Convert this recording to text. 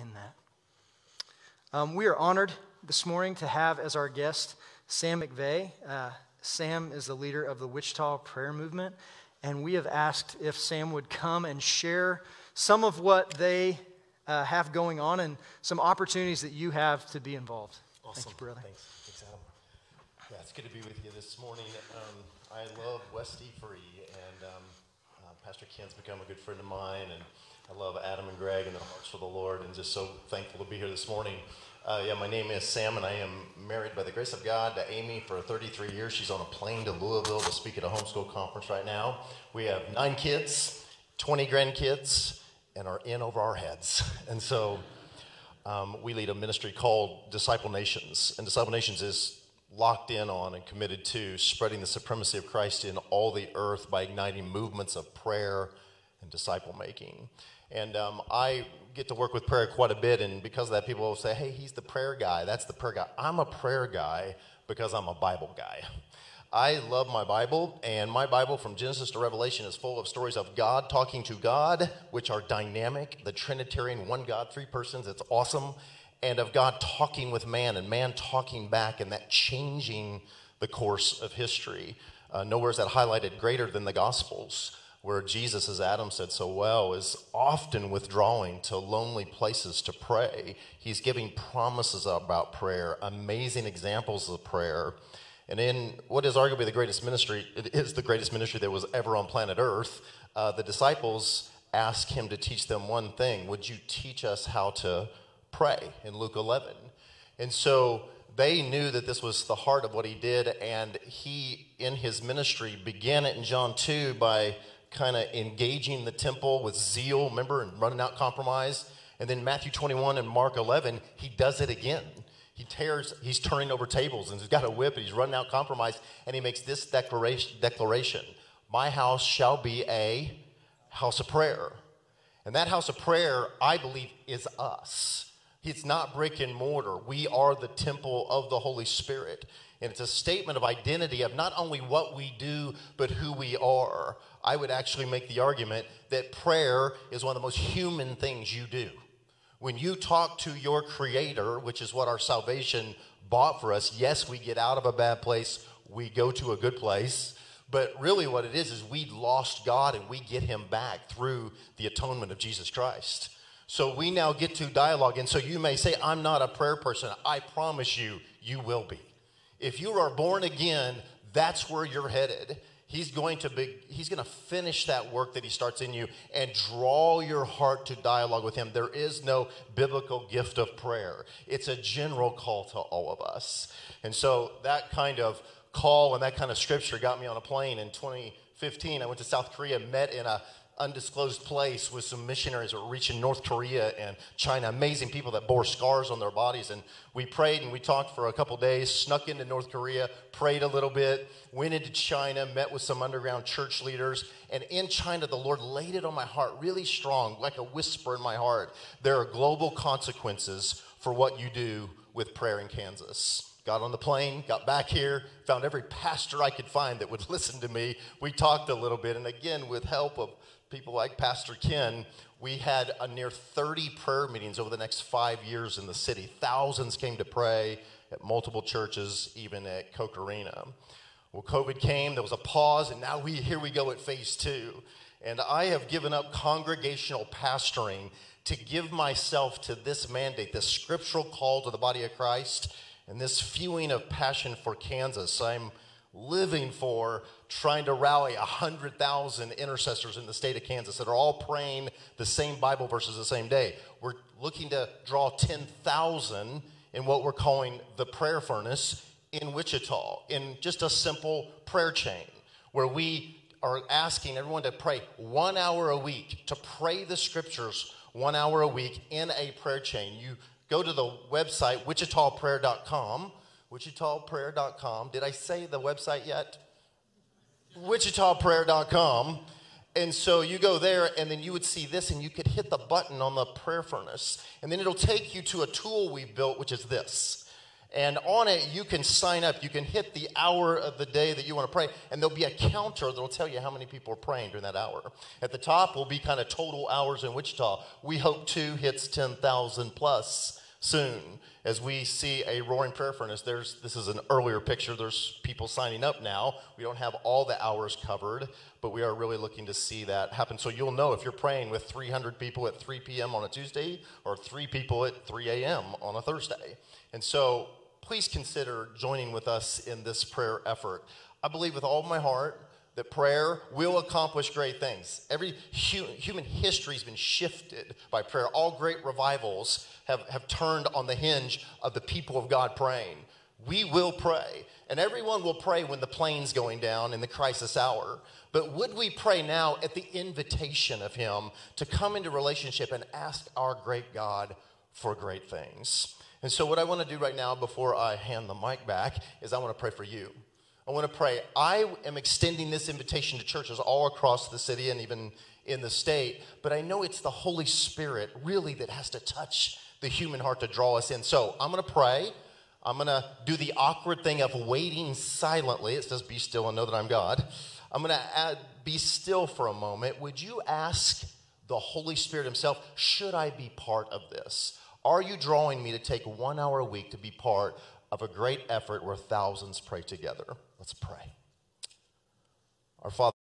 in that. Um, we are honored this morning to have as our guest Sam McVeigh. Uh, Sam is the leader of the Wichita Prayer Movement, and we have asked if Sam would come and share some of what they uh, have going on and some opportunities that you have to be involved. Awesome. Thank you, brother. Thanks. Thanks, Adam. Yeah, it's good to be with you this morning. Um, I love West E-Free, and um, Pastor Ken's become a good friend of mine, and I love Adam and Greg and their hearts for the Lord, and just so thankful to be here this morning. Uh, yeah, my name is Sam, and I am married by the grace of God to Amy for 33 years. She's on a plane to Louisville to speak at a homeschool conference right now. We have nine kids, 20 grandkids, and are in over our heads. And so um, we lead a ministry called Disciple Nations. And Disciple Nations is locked in on and committed to spreading the supremacy of Christ in all the earth by igniting movements of prayer and disciple making. And um, I get to work with prayer quite a bit, and because of that, people will say, hey, he's the prayer guy. That's the prayer guy. I'm a prayer guy because I'm a Bible guy. I love my Bible, and my Bible from Genesis to Revelation is full of stories of God talking to God, which are dynamic, the Trinitarian, one God, three persons. It's awesome. And of God talking with man and man talking back, and that changing the course of history. Uh, nowhere is that highlighted greater than the Gospels, where Jesus, as Adam said so well, is often withdrawing to lonely places to pray. He's giving promises about prayer, amazing examples of prayer. And in what is arguably the greatest ministry, it is the greatest ministry that was ever on planet Earth, uh, the disciples ask him to teach them one thing Would you teach us how to pray in Luke 11? And so they knew that this was the heart of what he did, and he, in his ministry, began it in John 2 by kind of engaging the temple with zeal, remember, and running out compromise. And then Matthew 21 and Mark 11, he does it again he tears, he's turning over tables and he's got a whip and he's running out compromise and he makes this declaration, declaration My house shall be a house of prayer. And that house of prayer, I believe, is us. It's not brick and mortar. We are the temple of the Holy Spirit. And it's a statement of identity of not only what we do, but who we are. I would actually make the argument that prayer is one of the most human things you do. When you talk to your Creator, which is what our salvation bought for us, yes, we get out of a bad place, we go to a good place. But really, what it is, is we lost God and we get Him back through the atonement of Jesus Christ. So we now get to dialogue. And so you may say, I'm not a prayer person. I promise you, you will be. If you are born again, that's where you're headed. He's going to be, he's going to finish that work that he starts in you and draw your heart to dialogue with him. There is no biblical gift of prayer. It's a general call to all of us. And so that kind of call and that kind of scripture got me on a plane in 2015. I went to South Korea, met in a undisclosed place with some missionaries that were reaching North Korea and China. Amazing people that bore scars on their bodies. And we prayed and we talked for a couple days, snuck into North Korea, prayed a little bit, went into China, met with some underground church leaders. And in China, the Lord laid it on my heart really strong, like a whisper in my heart. There are global consequences for what you do with prayer in Kansas got on the plane, got back here, found every pastor I could find that would listen to me. We talked a little bit, and again, with help of people like Pastor Ken, we had a near 30 prayer meetings over the next five years in the city. Thousands came to pray at multiple churches, even at Koch Arena. Well, COVID came, there was a pause, and now we here we go at phase two. And I have given up congregational pastoring to give myself to this mandate, this scriptural call to the body of Christ, and this fewing of passion for Kansas. I'm living for trying to rally 100,000 intercessors in the state of Kansas that are all praying the same Bible verses the same day. We're looking to draw 10,000 in what we're calling the prayer furnace in Wichita, in just a simple prayer chain where we are asking everyone to pray one hour a week, to pray the scriptures one hour a week in a prayer chain. You go to the website, wichitaprayer.com wichitaprayer.com. Did I say the website yet? wichitaprayer.com. And so you go there, and then you would see this, and you could hit the button on the prayer furnace. And then it'll take you to a tool we've built, which is this. And on it, you can sign up. You can hit the hour of the day that you want to pray, and there'll be a counter that'll tell you how many people are praying during that hour. At the top will be kind of total hours in Wichita. We hope two hits 10,000 plus soon as we see a roaring prayer furnace. There's, this is an earlier picture. There's people signing up now. We don't have all the hours covered, but we are really looking to see that happen. So you'll know if you're praying with 300 people at 3 p.m. on a Tuesday or three people at 3 a.m. on a Thursday. And so please consider joining with us in this prayer effort. I believe with all my heart that prayer will accomplish great things. Every hu- human history has been shifted by prayer. All great revivals have, have turned on the hinge of the people of God praying. We will pray, and everyone will pray when the plane's going down in the crisis hour. But would we pray now at the invitation of Him to come into relationship and ask our great God for great things? And so, what I want to do right now before I hand the mic back is I want to pray for you. I want to pray. I am extending this invitation to churches all across the city and even in the state, but I know it's the Holy Spirit really that has to touch the human heart to draw us in. So, I'm going to pray. I'm going to do the awkward thing of waiting silently. It says, Be still and know that I'm God. I'm going to add, be still for a moment. Would you ask the Holy Spirit Himself, should I be part of this? Are you drawing me to take one hour a week to be part of a great effort where thousands pray together? Let's pray. Our Father,